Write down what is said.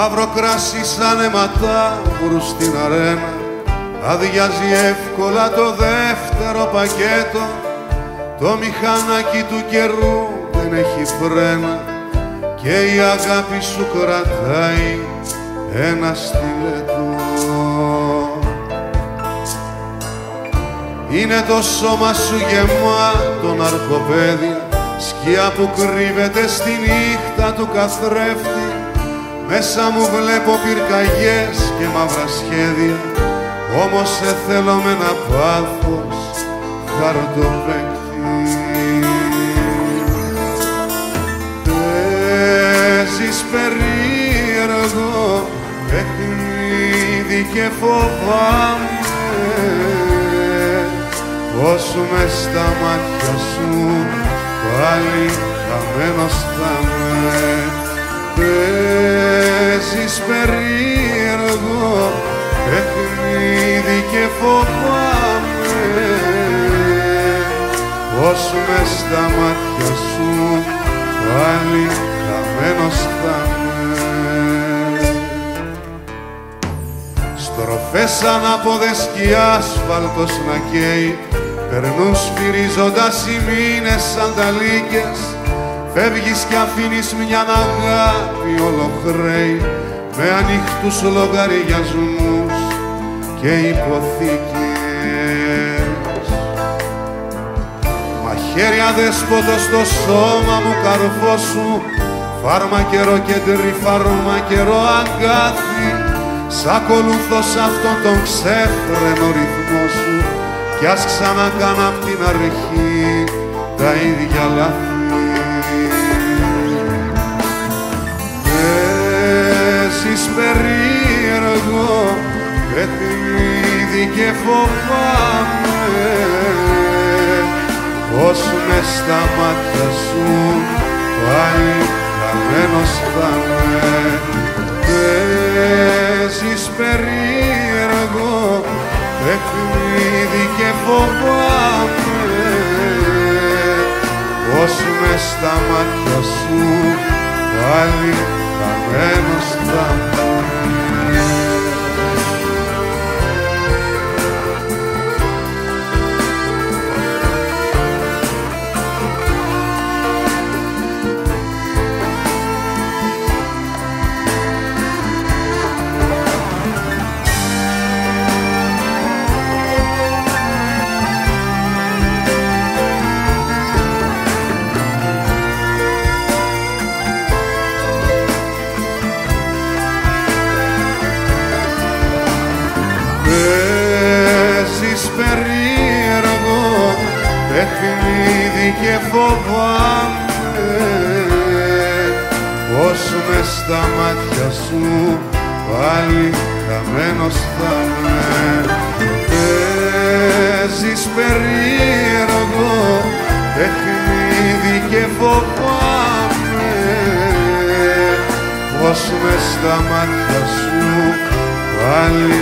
Μαύρο κράσι σαν αιματά στην αρένα. Αδειάζει εύκολα το δεύτερο πακέτο. Το μηχανάκι του καιρού δεν έχει φρένα. Και η αγάπη σου κρατάει ένα στιλετό Είναι το σώμα σου γεμάτο ναρκοπαίδια Σκιά που κρύβεται στη νύχτα του καθρέφτη Μέσα μου βλέπω πυρκαγιές και μαύρα σχέδια Όμως σε θέλω με ένα πάθος χαρτοπέκτη Παίζεις περίεργο παιχνίδι και φοβάμαι. Πως μες στα μάτια σου πάλι χαμένος θα με παίζεις περίεργο παιχνίδι και φοβάμαι πως μες στα μάτια σου πάλι χαμένος θα με Στροφές ανάποδες και άσφαλτος να καίει Περνούν σφυρίζοντας οι μήνες σαν τα λύκες. Φεύγεις κι αφήνεις μια αγάπη ολοχρέη Με ανοιχτούς λογαριασμούς και υποθήκες Μαχαίρια δέσποτο στο σώμα μου καρφώσου Φάρμακερο και τριφάρμακερο αγκάθι Σ' ακολουθώ σ' αυτόν τον ξέφρενο ρυθμό σου κι ας ξανακάνω απ' την αρχή τα ίδια λάθη. Παιχνίδι και φοβάμαι πως μες στα μάτια σου πάλι χαμένος θα με παίζεις περίεργο παιχνίδι και φοβάμαι πως μες στα μάτια σου πάλι χαμένος θα περίεργο παιχνίδι και φοβάμαι. Πως μες στα μάτια σου πάλι χαμένος θα με παίζεις περίεργο παιχνίδι και φοβάμαι. Πως μες στα μάτια σου πάλι